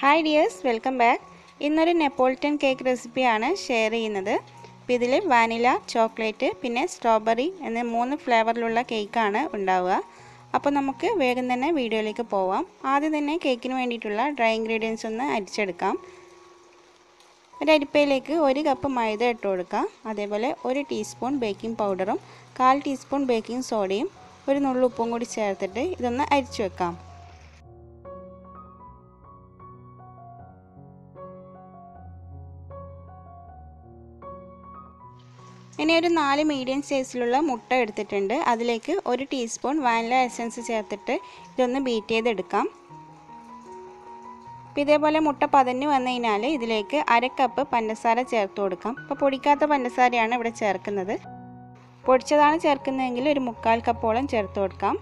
Hi dears welcome back ഇന്നൊരു Neapolitan cake റെസിപ്പിയാണ് share ചെയ്യുന്നത്. അപ്പോൾ ഇതിൽ വാനില ചോക്ലേറ്റ് പിന്നെ സ്ട്രോബെറി എന്ന മൂന്ന് ഫ്ലേവറിലുള്ള കേക്കാണ് ഉണ്ടാവുക. അപ്പോൾ നമുക്ക് വേഗം തന്നെ വീഡിയോയിലേക്ക് പോവാം. ആദ്യം തന്നെ കേക്കിന് വേണ്ടിയിട്ടുള്ള ഡ്രൈ ഇൻഗ്രീഡിയൻസ് ഒന്ന് അരിച്ചെടുക്കാം. ഒരു അരിപ്പയിലേക്ക് ഒരു കപ്പ് മൈദ ഇട്ട് കൊടുക്കാം. അതേപോലെ ഒരു ടീസ്പൂൺ ബേക്കിംഗ് പൗഡറും കാൽ ടീസ്പൂൺ ബേക്കിംഗ് സോഡയും ഒരു നുള്ളുപ്പും കൂടി ചേർത്തിട്ട് ഇതൊന്ന് അരിച്ചു വെക്കാം. ഇനി ഒരു നാല് മീഡിയം സൈസിലുള്ള മുട്ട എടുത്തിട്ടുണ്ട്. അതിലേക്ക് ഒരു ടീസ്പൂൺ വാനില എസൻസ് ചേർത്തിട്ട് ഇതൊന്ന് ബീറ്റ് ചെയ്തെടുക്കാം. അപ്പോൾ ഇതേപോലെ മുട്ട പതഞ്ഞ് വന്നു കഴിഞ്ഞാൽ ഇതിലേക്ക് അര കപ്പ് പഞ്ചസാര ചേർത്ത് കൊടുക്കാം. അപ്പോൾ പൊടിക്കാത്ത പഞ്ചസാരയാണ് ഇവിടെ ചേർക്കുന്നത്. പൊടിച്ചതാണ് ചേർക്കുന്നതെങ്കിൽ ഒരു മുക്കാൽ കപ്പോളം ചേർത്ത് കൊടുക്കാം.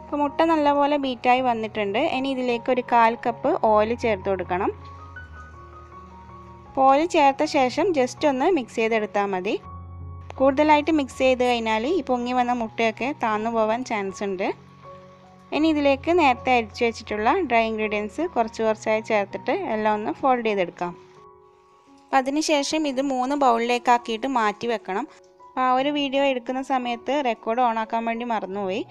അപ്പോൾ മുട്ട നല്ലപോലെ ബീറ്റായി വന്നിട്ടുണ്ട്. ഇനി ഇതിലേക്ക് ഒരു കാൽ കപ്പ് ഓയിൽ ചേർത്ത് കൊടുക്കണം. ഓയിൽ ചേർത്ത ശേഷം ജസ്റ്റ് ഒന്ന് മിക്സ് ചെയ്തെടുത്താൽ മതി. കൂടുതലായിട്ട് മിക്സ് ചെയ്ത് കഴിഞ്ഞാൽ ഈ പൊങ്ങി വന്ന മുട്ടയൊക്കെ താന്നു പോകാൻ ചാൻസ് ഉണ്ട്. ഇനി ഇതിലേക്ക് നേരത്തെ അരിച്ചു വെച്ചിട്ടുള്ള ഡ്രൈ ഇൻഗ്രീഡിയൻസ് കുറച്ച് കുറച്ചായി ചേർത്തിട്ട് എല്ലാം ഒന്ന് ഫോൾഡ് ചെയ്തെടുക്കാം. അപ്പം അതിനുശേഷം ഇത് മൂന്ന് ബൗളിലേക്കാക്കിയിട്ട് മാറ്റി വെക്കണം. അപ്പോൾ ആ ഒരു വീഡിയോ എടുക്കുന്ന സമയത്ത് റെക്കോർഡ് ഓൺ ആക്കാൻ വേണ്ടി മറന്നുപോയി.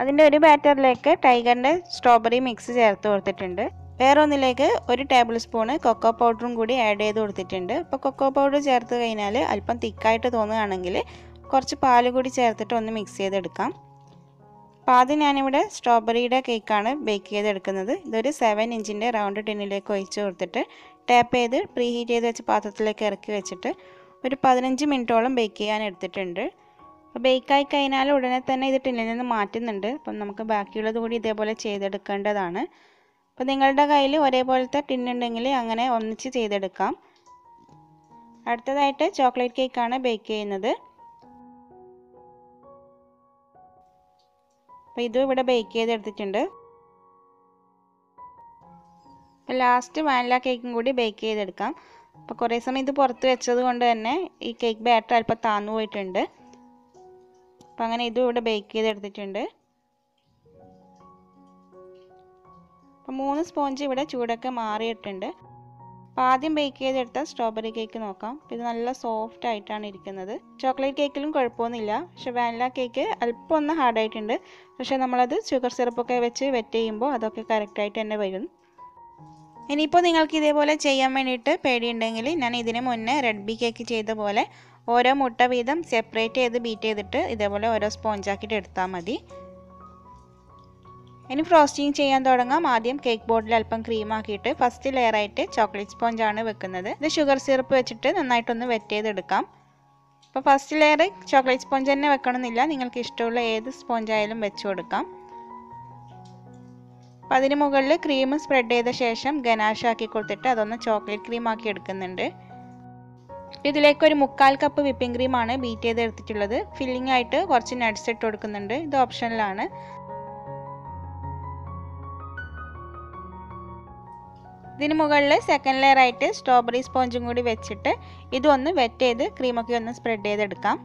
അതിന്റെ ഒരു ബാറ്ററിലേക്ക് ടൈഗറിന്റെ സ്ട്രോബെറി മിക്സ് ചേർത്ത് കൊടുത്തിട്ടുണ്ട്. വേറെ ഒന്നിലേക്ക് ഒരു ടേബിൾ സ്പൂണ് കൊക്കോ പൗഡറും കൂടി ആഡ് ചെയ്ത് കൊടുത്തിട്ടുണ്ട്. അപ്പോൾ കൊക്കോ പൗഡർ ചേർത്ത് കഴിഞ്ഞാൽ അല്പം തിക്കായിട്ട് തോന്നുകയാണെങ്കിൽ കുറച്ച് പാൽ കൂടി ചേർത്തിട്ട് ഒന്ന് മിക്സ് ചെയ്തെടുക്കാം. അപ്പോൾ ആദ്യം ഞാനിവിടെ സ്ട്രോബെറിയുടെ കേക്കാണ് ബേക്ക് ചെയ്തെടുക്കുന്നത്. ഇതൊരു സെവൻ ഇഞ്ചിന്റെ റൗണ്ട് ടിന്നിലേക്ക് ഒഴിച്ച് കൊടുത്തിട്ട് ടാപ്പ് ചെയ്ത് പ്രീ ഹീറ്റ് ചെയ്ത് വെച്ച പാത്രത്തിലേക്ക് ഇറക്കി വെച്ചിട്ട് ഒരു പതിനഞ്ച് മിനിറ്റോളം ബേക്ക് ചെയ്യാൻ എടുത്തിട്ടുണ്ട്. അപ്പോൾ ബേക്കായി കഴിഞ്ഞാൽ ഉടനെ തന്നെ ഇത് ടിന്നിൽ നിന്ന് മാറ്റുന്നുണ്ട്. അപ്പം നമുക്ക് ബാക്കിയുള്ളത് കൂടി ഇതേപോലെ ചെയ്തെടുക്കേണ്ടതാണ്. അപ്പോൾ നിങ്ങളുടെ കയ്യിൽ ഒരേപോലത്തെ ടിൻ ഉണ്ടെങ്കിൽ അങ്ങനെ ഒന്നിച്ച് ചെയ്തെടുക്കാം. അടുത്തതായിട്ട് ചോക്ലേറ്റ് കേക്കാണ് ബേക്ക് ചെയ്യുന്നത്. അപ്പോൾ ഇതും ഇവിടെ ബേക്ക് ചെയ്തെടുത്തിട്ടുണ്ട്. അപ്പോൾ ലാസ്റ്റ് വാനില കേക്കും കൂടി ബേക്ക് ചെയ്തെടുക്കാം. അപ്പോൾ കുറേ സമയം ഇത് പുറത്ത് വെച്ചത് കൊണ്ട് തന്നെ ഈ കേക്ക് ബാറ്റർ അല്പം താന്നു പോയിട്ടുണ്ട്. അപ്പോൾ അങ്ങനെ ഇതും ഇവിടെ ബേക്ക് ചെയ്തെടുത്തിട്ടുണ്ട്. അപ്പോൾ മൂന്ന് സ്പോഞ്ച് ഇവിടെ ചൂടൊക്കെ മാറിയിട്ടുണ്ട്. അപ്പോൾ ആദ്യം ബേക്ക് ചെയ്തെടുത്ത സ്ട്രോബെറി കേക്ക് നോക്കാം. ഇത് നല്ല സോഫ്റ്റ് ആയിട്ടാണ് ഇരിക്കുന്നത്. ചോക്ലേറ്റ് കേക്കിലും കുഴപ്പമൊന്നുമില്ല. പക്ഷെ വാനില കേക്ക് അല്പം ഒന്ന് ഹാർഡായിട്ടുണ്ട് പക്ഷേ നമ്മളത് ഷുഗർ സിറപ്പൊക്കെ വെച്ച് വെറ്റ് ചെയ്യുമ്പോൾ അതൊക്കെ കറക്റ്റായിട്ട് തന്നെ വരും. ഇനിയിപ്പോൾ നിങ്ങൾക്ക് ഇതേപോലെ ചെയ്യാൻ വേണ്ടിയിട്ട് പേടിയുണ്ടെങ്കിൽ ഞാൻ ഇതിന് മുന്നേ റെഡ് ബി കേക്ക് ചെയ്ത പോലെ ഓരോ മുട്ട വീതം സെപ്പറേറ്റ് ചെയ്ത് ബീറ്റ് ചെയ്തിട്ട് ഇതേപോലെ ഓരോ സ്പോഞ്ചാക്കിയിട്ട് എടുത്താൽ മതി. ഇനി ഫ്രോസ്റ്റിംഗ് ചെയ്യാൻ തുടങ്ങാം. ആദ്യം കേക്ക് ബോർഡിൽ അല്പം ക്രീം ആക്കിയിട്ട് ഫസ്റ്റ് ലെയർ ആയിട്ട് ചോക്ലേറ്റ് സ്പോഞ്ച് ആണ് വെക്കുന്നത്. ഇത് ഷുഗർ സിറപ്പ് വെച്ചിട്ട് നന്നായിട്ടൊന്ന് വെറ്റ് ചെയ്തെടുക്കാം. അപ്പോൾ ഫസ്റ്റ് ലെയർ ചോക്ലേറ്റ് സ്പോഞ്ച് തന്നെ വെക്കണമെന്നില്ല. നിങ്ങൾക്ക് ഇഷ്ടമുള്ള ഏത് സ്പോഞ്ച് ആയാലും വെച്ച് കൊടുക്കാം. അപ്പോൾ അതിന് മുകളിൽ ക്രീം സ്പ്രെഡ് ചെയ്ത ശേഷം ഗനാഷ് ആക്കി കൊടുത്തിട്ട് അതൊന്ന് ചോക്ലേറ്റ് ക്രീം ആക്കി എടുക്കുന്നുണ്ട്. ഇതിലേക്ക് ഒരു മുക്കാൽ കപ്പ് വിപ്പിംഗ് ക്രീമാണ് ബീറ്റ് ചെയ്ത് എടുത്തിട്ടുള്ളത് ഫില്ലിംഗ് ആയിട്ട് കുറച്ച് നട്ട്സ് ഇട്ട് കൊടുക്കുന്നുണ്ട്. ഇത് ഓപ്ഷനിലാണ് ഇതിന് മുകളിൽ സെക്കൻഡ് ലെയർ ആയിട്ട് സ്ട്രോബെറി സ്പോഞ്ചും കൂടി വെച്ചിട്ട് ഇതൊന്ന് വെറ്റ് ചെയ്ത് ക്രീമൊക്കെ ഒന്ന് സ്പ്രെഡ് ചെയ്തെടുക്കാം.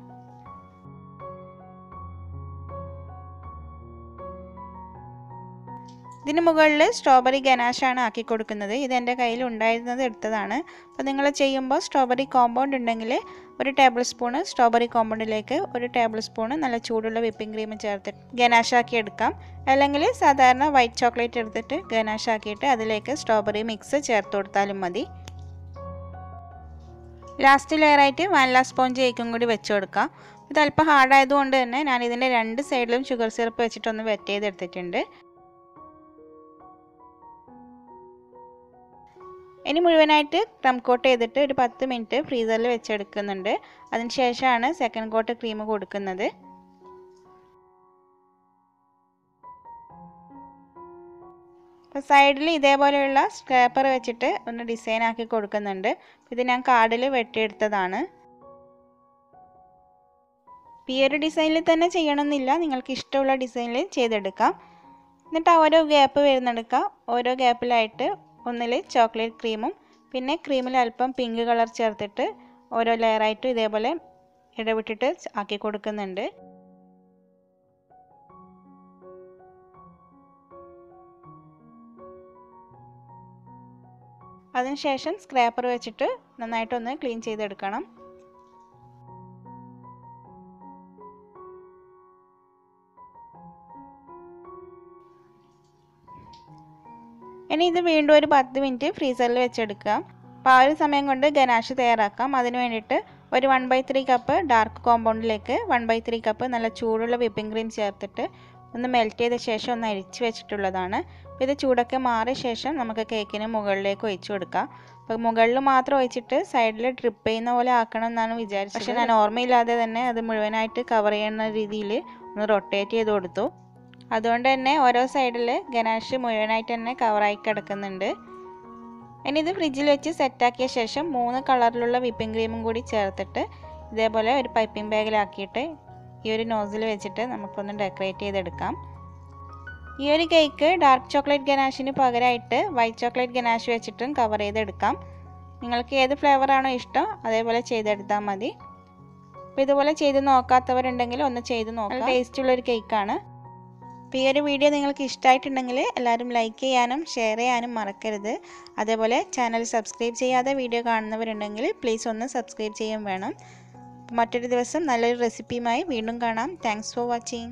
ഇതിന് മുകളിൽ സ്ട്രോബെറി ഗനാഷാണ് ആക്കി കൊടുക്കുന്നത്. ഇത് എന്റെ കയ്യിൽ ഉണ്ടായിരുന്നത് എടുത്തതാണ്. അപ്പോൾ നിങ്ങൾ ചെയ്യുമ്പോൾ സ്ട്രോബെറി കോമ്പൗണ്ട് ഉണ്ടെങ്കിൽ ഒരു ടേബിൾ സ്പൂണ് സ്ട്രോബെറി കോമ്പൗണ്ടിലേക്ക് ഒരു ടേബിൾ സ്പൂണ് നല്ല ചൂടുള്ള വിപ്പിംഗ് ക്രീം ചേർത്തിട്ട് ഗനാഷാക്കി എടുക്കാം. അല്ലെങ്കിൽ സാധാരണ വൈറ്റ് ചോക്ലേറ്റ് എടുത്തിട്ട് ഗനാഷാക്കിയിട്ട് അതിലേക്ക് സ്ട്രോബെറി മിക്സ് ചേർത്ത് കൊടുത്താലും മതി. ലാസ്റ്റ് ലെയറായിട്ട് വാനില സ്പോഞ്ച് കേക്കും കൂടി വെച്ച് കൊടുക്കാം. ഇത് അല്പം ഹാർഡായതുകൊണ്ട് തന്നെ ഞാൻ ഇതിന്റെ രണ്ട് സൈഡിലും ഷുഗർ സിറപ്പ് വെച്ചിട്ടൊന്ന് വെറ്റ് ചെയ്തെടുത്തിട്ടുണ്ട്. ഇനി മുഴുവനായിട്ട് ക്രം കോട്ട് ചെയ്തിട്ട് ഒരു പത്ത് മിനിറ്റ് ഫ്രീസറിൽ വെച്ചെടുക്കുന്നുണ്ട്. അതിന് ശേഷമാണ് സെക്കൻഡ് കോട്ട് ക്രീം കൊടുക്കുന്നത്. അപ്പോൾ സൈഡിൽ ഇതേപോലെയുള്ള സ്ക്രാപ്പർ വെച്ചിട്ട് ഒന്ന് ഡിസൈൻ ആക്കി കൊടുക്കുന്നുണ്ട്. ഇത് ഞാൻ കാർഡിൽ വെട്ടിയെടുത്തതാണ്. ഈ ഒരു ഡിസൈനിൽ തന്നെ ചെയ്യണമെന്നില്ല നിങ്ങൾക്ക് ഇഷ്ടമുള്ള ഡിസൈനിൽ ചെയ്തെടുക്കാം. എന്നിട്ട് ഓരോ ഗ്യാപ്പ് വരുന്നെടുക്കാം. ഓരോ ഗ്യാപ്പിലായിട്ട് ഒന്നിൽ ചോക്ലേറ്റ് ക്രീമും പിന്നെ ക്രീമിൽ അല്പം പിങ്ക് കളർ ചേർത്തിട്ട് ഓരോ ലെയറായിട്ടും ഇതേപോലെ ഇടവിട്ടിട്ട് ആക്കി കൊടുക്കുന്നുണ്ട്. അതിനുശേഷം സ്ക്രാപ്പർ വെച്ചിട്ട് നന്നായിട്ടൊന്ന് ക്ലീൻ ചെയ്തെടുക്കണം. ഇനി ഇത് വീണ്ടും ഒരു പത്ത് മിനിറ്റ് ഫ്രീസറിൽ വെച്ചെടുക്കുക. അപ്പോൾ ആ ഒരു സമയം കൊണ്ട് ഗനാഷ് തയ്യാറാക്കാം. അതിന് വേണ്ടിയിട്ട് ഒരു one by three cup dark കോമ്പൗണ്ടിലേക്ക് one by three cup നല്ല ചൂടുള്ള വിപ്പിംഗ് ക്രീം ചേർത്തിട്ട് ഒന്ന് മെൽറ്റ് ചെയ്ത ശേഷം ഒന്ന് അരിച്ച് വെച്ചിട്ടുള്ളതാണ്. ഇത് ചൂടൊക്കെ മാറിയ ശേഷം നമുക്ക് കേക്കിന് മുകളിലേക്ക് ഒഴിച്ചു കൊടുക്കാം. അപ്പോൾ മുകളിൽ മാത്രം ഒഴിച്ചിട്ട് സൈഡിൽ ഡ്രിപ്പ് ചെയ്യുന്ന പോലെ ആക്കണം എന്നാണ് വിചാരിച്ചത്. പക്ഷേ ഞാൻ ഓർമ്മയില്ലാതെ തന്നെ അത് മുഴുവനായിട്ട് കവർ ചെയ്യുന്ന രീതിയിൽ ഒന്ന് റൊട്ടേറ്റ് ചെയ്ത് കൊടുത്തു. അതുകൊണ്ട് തന്നെ ഓരോ സൈഡിൽ ഗനാഷ് മുഴുവനായിട്ട് തന്നെ കവറായി കിടക്കുന്നുണ്ട്. ഇനി ഇത് ഫ്രിഡ്ജിൽ വെച്ച് സെറ്റാക്കിയ ശേഷം മൂന്ന് കളറിലുള്ള വിപ്പിംഗ് ക്രീമും കൂടി ചേർത്തിട്ട് ഇതേപോലെ ഒരു പൈപ്പിംഗ് ബാഗിലാക്കിയിട്ട് ഈ ഒരു നോസിൽ വെച്ചിട്ട് നമുക്കൊന്ന് ഡെക്കറേറ്റ് ചെയ്തെടുക്കാം. ഈ ഒരു കേക്ക് ഡാർക്ക് ചോക്ലേറ്റ് ഗനാഷിന് പകരമായിട്ട് വൈറ്റ് ചോക്ലേറ്റ് ഗനാഷ് വെച്ചിട്ടും കവർ ചെയ്തെടുക്കാം. നിങ്ങൾക്ക് ഏത് ഫ്ലേവറാണോ ഇഷ്ടം അതേപോലെ ചെയ്തെടുത്താൽ മതി. അപ്പോൾ ഇതുപോലെ ചെയ്ത് നോക്കാത്തവരുണ്ടെങ്കിൽ ഒന്ന് ചെയ്ത് നോക്കാം. ടേസ്റ്റുള്ളൊരു കേക്കാണ് അപ്പോൾ ഈ ഒരു വീഡിയോ നിങ്ങൾക്ക് ഇഷ്ടമായിട്ടുണ്ടെങ്കിൽ എല്ലാവരും ലൈക്ക് ചെയ്യാനും ഷെയർ ചെയ്യാനും മറക്കരുത്. അതേപോലെ ചാനൽ സബ്സ്ക്രൈബ് ചെയ്യാതെ വീഡിയോ കാണുന്നവരുണ്ടെങ്കിൽ പ്ലീസ് ഒന്ന് സബ്സ്ക്രൈബ് ചെയ്യാൻ വേണം. മറ്റൊരു ദിവസം നല്ലൊരു റെസിപ്പിയുമായി വീണ്ടും കാണാം. Thanks for watching